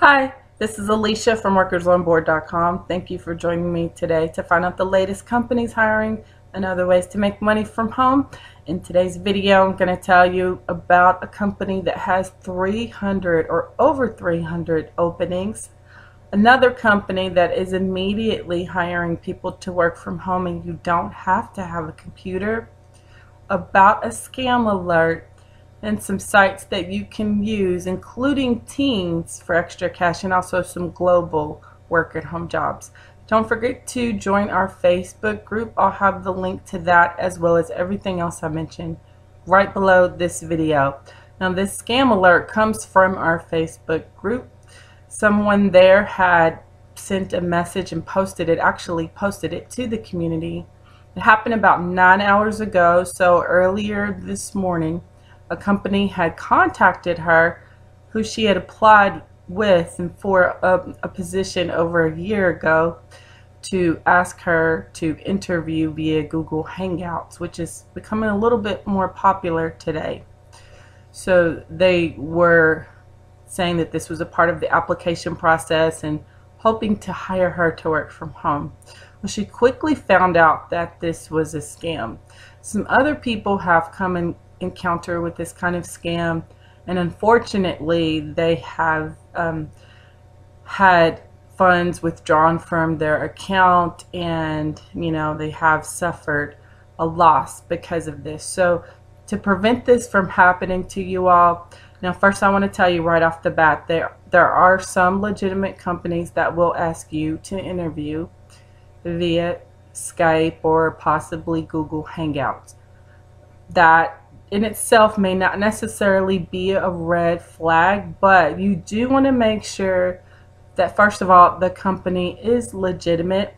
Hi, this is Alicia from WorkersOnBoard.com. Thank you for joining me today to find out the latest companies hiring and other ways to make money from home. In today's video, I'm going to tell you about a company that has 300 or over 300 openings. Another company that is immediately hiring people to work from home and you don't have to have a computer. About a scam alert and some sites that you can use, including Teams for extra cash and also some global work at home jobs. Don't forget to join our Facebook group. I'll have the link to that as well as everything else I mentioned right below this video. Now this scam alert comes from our Facebook group. Someone there had sent a message and posted it, actually posted it to the community. It happened about nine hours ago, so earlier this morning a company had contacted her who she had applied with and for a, a, position over a year ago to ask her to interview via Google Hangouts, which is becoming a little bit more popular today. So they were saying that this was a part of the application process and hoping to hire her to work from home. Well, she quickly found out that this was a scam. Some other people have come in encounter with this kind of scam, and unfortunately, they have um, had funds withdrawn from their account, and you know they have suffered a loss because of this. So, to prevent this from happening to you all, now first I want to tell you right off the bat there there are some legitimate companies that will ask you to interview via Skype or possibly Google Hangouts. That in itself may not necessarily be a red flag, but you do want to make sure that first of all, the company is legitimate.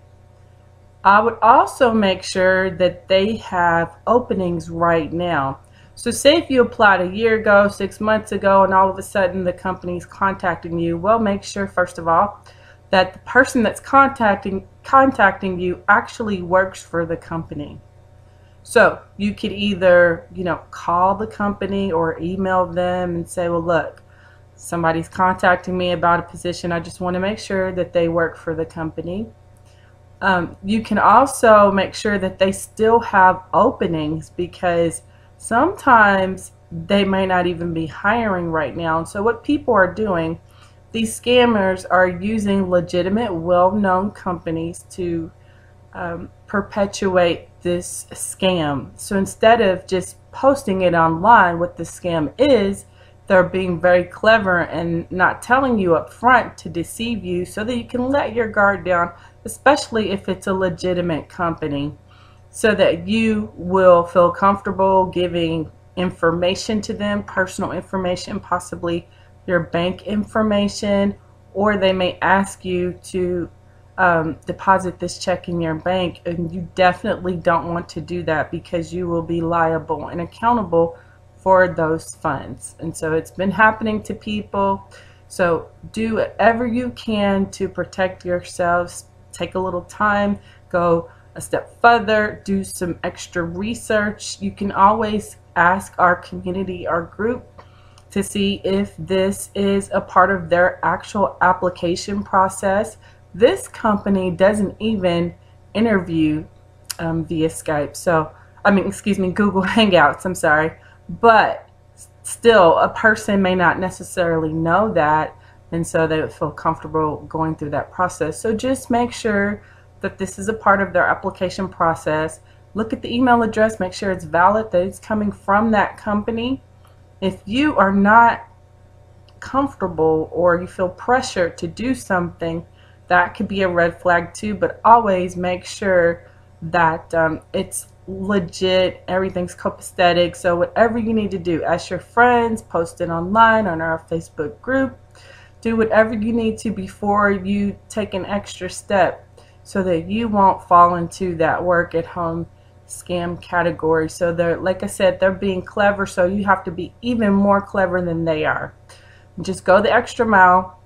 I would also make sure that they have openings right now. So say if you applied a year ago, six months ago, and all of a sudden the company's contacting you, well, make sure first of all that the person that's contacting contacting you actually works for the company. So you could either, you know, call the company or email them and say, well, look, somebody's contacting me about a position. I just want to make sure that they work for the company. Um, you can also make sure that they still have openings because sometimes they may not even be hiring right now. And so what people are doing, these scammers are using legitimate, well-known companies to um, perpetuate this scam. So instead of just posting it online, what the scam is, they're being very clever and not telling you up front to deceive you so that you can let your guard down, especially if it's a legitimate company, so that you will feel comfortable giving information to them, personal information, possibly your bank information, or they may ask you to um, deposit this check in your bank and you definitely don't want to do that because you will be liable and accountable for those funds. And so it's been happening to people. So do whatever you can to protect yourselves. Take a little time go a step further do some extra research. You can always ask our community our group to see if this is a part of their actual application process this company doesn't even interview um, via Skype. So, I mean, excuse me, Google Hangouts, I'm sorry. But still, a person may not necessarily know that, and so they would feel comfortable going through that process. So just make sure that this is a part of their application process. Look at the email address, make sure it's valid, that it's coming from that company. If you are not comfortable or you feel pressure to do something, that could be a red flag too but always make sure that um, it's legit everything's copacetic. So whatever you need to do ask your friends post it online on our facebook group. Do whatever you need to before you take an extra step so that you won't fall into that work at home scam category. So they're like i said they're being clever so you have to be even more clever than they are. Just go the extra mile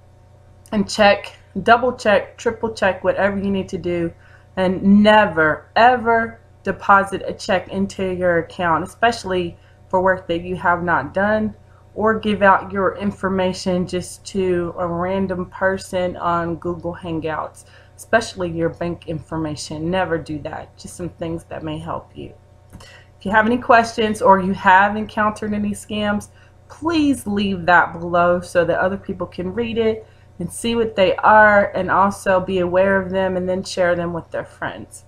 and check double check, triple check, whatever you need to do, and never, ever deposit a check into your account, especially for work that you have not done or give out your information just to a random person on Google Hangouts, especially your bank information. Never do that. Just some things that may help you. If you have any questions or you have encountered any scams, please leave that below so that other people can read it and see what they are and also be aware of them and then share them with their friends.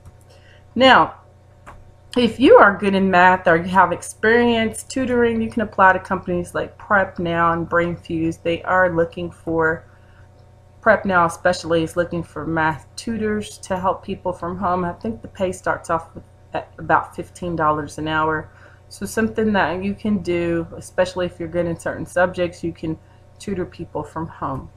Now, if you are good in math or you have experience tutoring, you can apply to companies like Prep Now and BrainFuse. They are looking for, Prep Now especially is looking for math tutors to help people from home. I think the pay starts off at about $15 an hour. So something that you can do, especially if you're good in certain subjects, you can tutor people from home.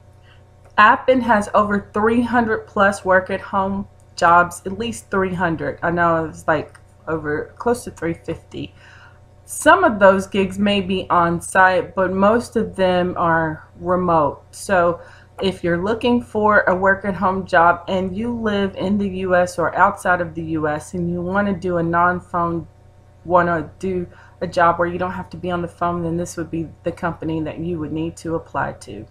Appen has over 300 plus work at home jobs, at least 300. I know it's like over close to 350. Some of those gigs may be on site, but most of them are remote. So if you're looking for a work at home job and you live in the US or outside of the US and you want to do a non phone, want to do a job where you don't have to be on the phone, then this would be the company that you would need to apply to.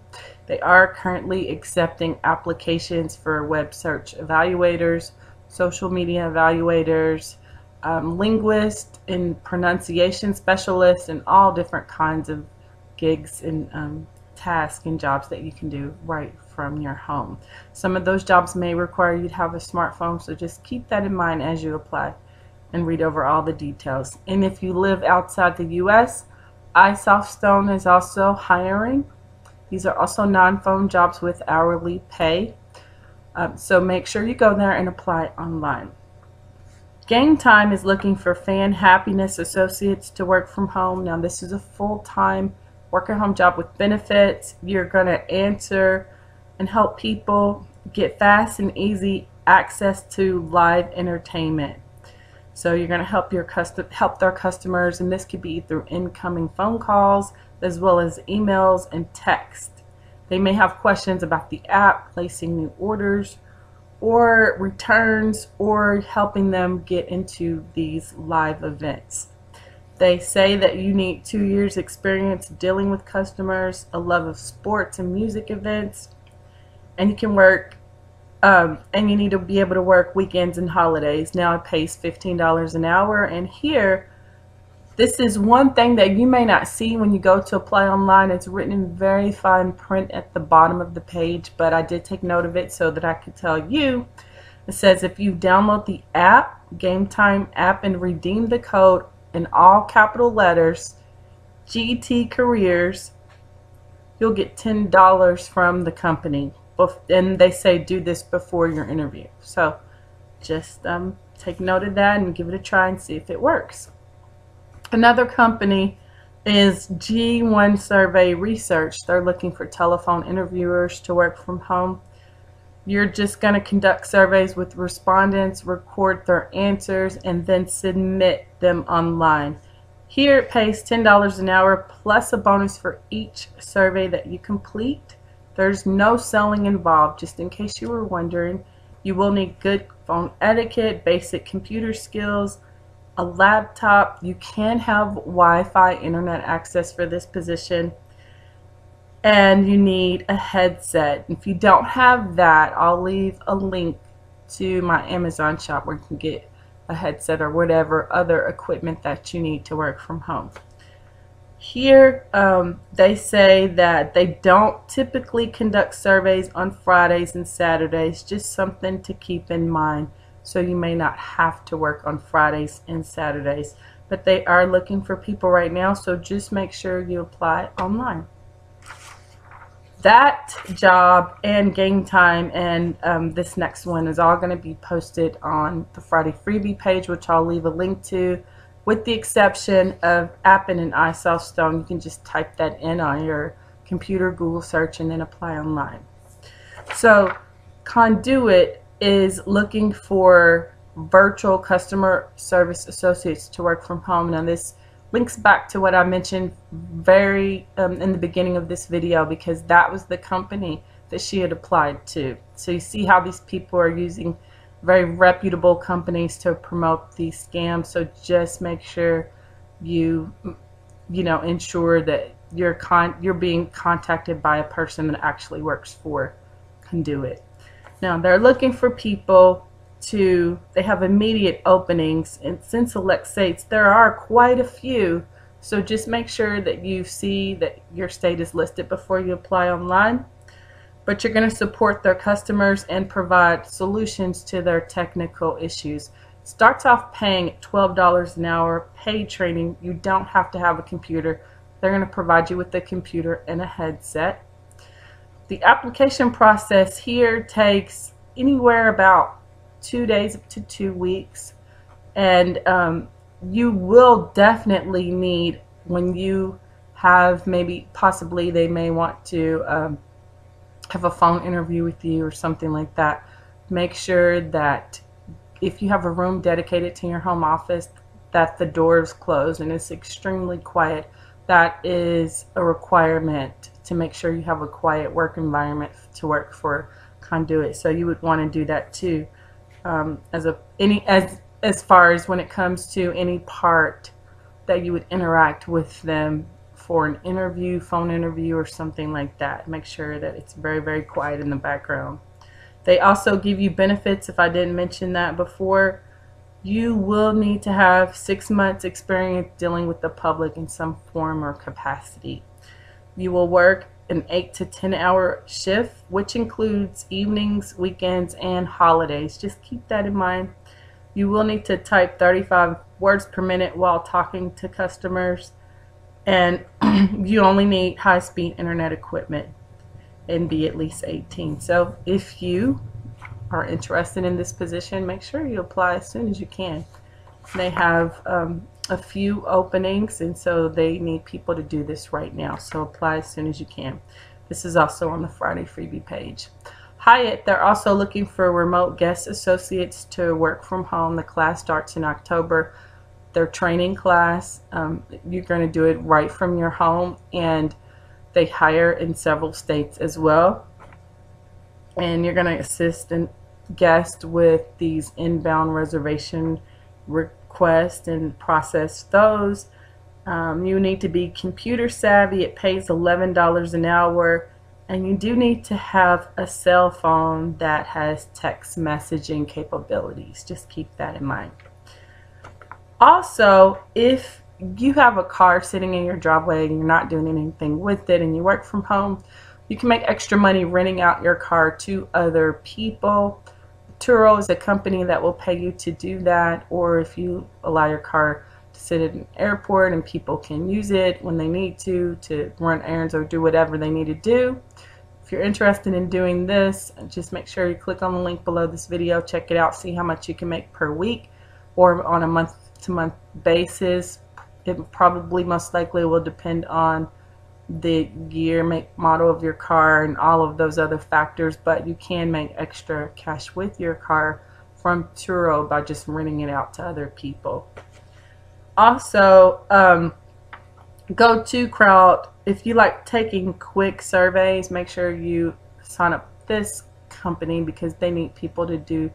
They are currently accepting applications for web search evaluators, social media evaluators, um, linguists and pronunciation specialists and all different kinds of gigs and um, tasks and jobs that you can do right from your home. Some of those jobs may require you to have a smartphone, so just keep that in mind as you apply and read over all the details. And if you live outside the U.S., iSoftStone is also hiring. These are also non-phone jobs with hourly pay. Um, so make sure you go there and apply online. Game Time is looking for fan happiness associates to work from home. Now, this is a full time work at home job with benefits. You're going to answer and help people get fast and easy access to live entertainment. So you're going to help your custom help their customers, and this could be through incoming phone calls as well as emails and text. They may have questions about the app, placing new orders, or returns or helping them get into these live events. They say that you need two years experience dealing with customers, a love of sports and music events, and you can work um, and you need to be able to work weekends and holidays. Now it pays $15 an hour and here this is one thing that you may not see when you go to apply online. It's written in very fine print at the bottom of the page, but I did take note of it so that I could tell you. It says if you download the app, Game Time app, and redeem the code in all capital letters, GT Careers, you'll get $10 from the company. And they say do this before your interview. So just um, take note of that and give it a try and see if it works. Another company is G1 Survey Research. They're looking for telephone interviewers to work from home. You're just going to conduct surveys with respondents, record their answers, and then submit them online. Here it pays $10 an hour plus a bonus for each survey that you complete. There's no selling involved, just in case you were wondering. You will need good phone etiquette, basic computer skills, a laptop. You can have Wi-Fi internet access for this position. And you need a headset. If you don't have that, I'll leave a link to my Amazon shop where you can get a headset or whatever other equipment that you need to work from home. Here, um, they say that they don't typically conduct surveys on Fridays and Saturdays, just something to keep in mind so you may not have to work on Fridays and Saturdays. But they are looking for people right now, so just make sure you apply online. That job and game time and um, this next one is all going to be posted on the Friday freebie page, which I'll leave a link to. With the exception of Appen and iSoftStone, you can just type that in on your computer, Google search, and then apply online. So Conduit is looking for virtual customer service associates to work from home. Now this links back to what I mentioned very um, in the beginning of this video because that was the company that she had applied to. So you see how these people are using very reputable companies to promote these scams. So just make sure you you know ensure that you're con you're being contacted by a person that actually works for Conduit. Now they're looking for people to they have immediate openings and since select states there are quite a few so just make sure that you see that your state is listed before you apply online but you're going to support their customers and provide solutions to their technical issues. Starts off paying $12 an hour paid training. You don't have to have a computer. They're going to provide you with a computer and a headset. The application process here takes anywhere about two days to two weeks. And um, you will definitely need, when you have maybe, possibly they may want to um, have a phone interview with you or something like that, make sure that if you have a room dedicated to your home office, that the door is closed and it's extremely quiet. That is a requirement to make sure you have a quiet work environment to work for Conduit. So you would want to do that too um, as a any as as far as when it comes to any part that you would interact with them for an interview, phone interview, or something like that. Make sure that it's very, very quiet in the background. They also give you benefits, if I didn't mention that before. You will need to have six months experience dealing with the public in some form or capacity. You will work an 8 to 10 hour shift, which includes evenings, weekends, and holidays. Just keep that in mind. You will need to type 35 words per minute while talking to customers, and you only need high speed internet equipment and be at least 18. So if you are interested in this position, make sure you apply as soon as you can. They have um, a few openings and so they need people to do this right now. So apply as soon as you can. This is also on the Friday freebie page. Hyatt they're also looking for remote guest associates to work from home. The class starts in October their training class um, you're going to do it right from your home and they hire in several states as well and you're going to assist and guest with these inbound reservation requests and process those. Um, you need to be computer savvy. It pays $11 an hour. And you do need to have a cell phone that has text messaging capabilities. Just keep that in mind. Also, if you have a car sitting in your driveway and you're not doing anything with it and you work from home, you can make extra money renting out your car to other people. Turo is a company that will pay you to do that, or if you allow your car to sit at an airport and people can use it when they need to, to run errands or do whatever they need to do. If you're interested in doing this, just make sure you click on the link below this video, check it out, see how much you can make per week or on a month to month basis. It probably most likely will depend on the year, make, model of your car, and all of those other factors, but you can make extra cash with your car from Turo by just renting it out to other people. Also, um, Crowd If you like taking quick surveys, make sure you sign up this company because they need people to do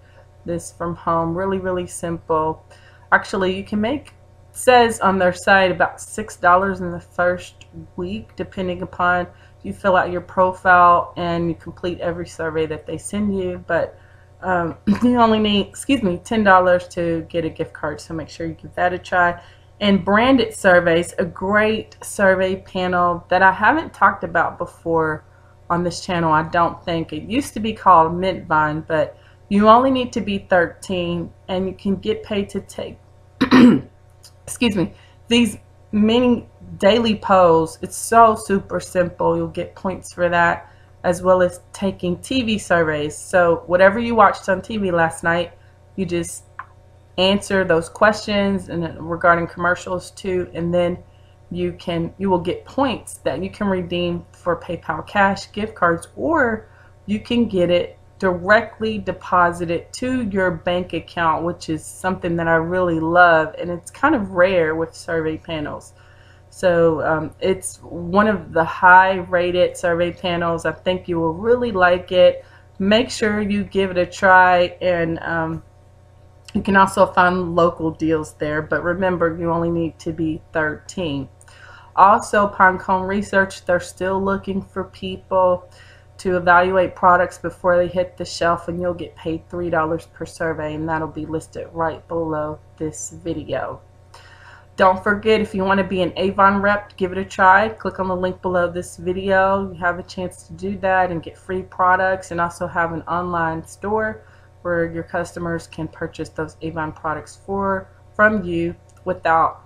this from home. Really, really simple. Actually, you can make says on their site about six dollars in the first week depending upon you fill out your profile and you complete every survey that they send you but um, you only need excuse me ten dollars to get a gift card so make sure you give that a try. And branded surveys a great survey panel that I haven't talked about before on this channel I don't think. It used to be called Mintvine but you only need to be 13 and you can get paid to take excuse me, these mini daily polls, it's so super simple. You'll get points for that as well as taking TV surveys. So whatever you watched on TV last night, you just answer those questions and uh, regarding commercials too and then you can you will get points that you can redeem for PayPal cash gift cards or you can get it directly deposit it to your bank account, which is something that I really love, and it's kind of rare with survey panels. So um, it's one of the high rated survey panels. I think you will really like it. Make sure you give it a try and um, you can also find local deals there. But remember, you only need to be 13. Also, Pinecone Research, they're still looking for people to evaluate products before they hit the shelf and you'll get paid $3 per survey and that'll be listed right below this video. Don't forget, if you want to be an Avon rep, give it a try. Click on the link below this video. You have a chance to do that and get free products and also have an online store where your customers can purchase those Avon products for from you without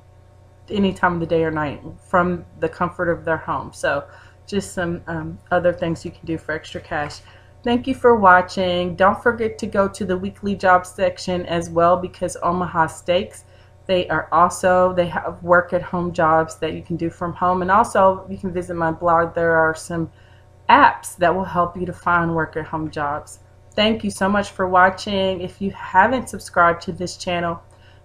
any time of the day or night from the comfort of their home. So just some um, other things you can do for extra cash. Thank you for watching. Don't forget to go to the weekly job section as well because Omaha Steaks they are also, they have work at home jobs that you can do from home. And also, you can visit my blog. There are some apps that will help you to find work at home jobs. Thank you so much for watching. If you haven't subscribed to this channel,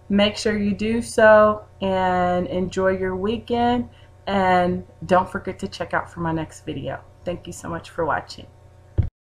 make sure you do so and enjoy your weekend. And don't forget to check out for my next video. Thank you so much for watching.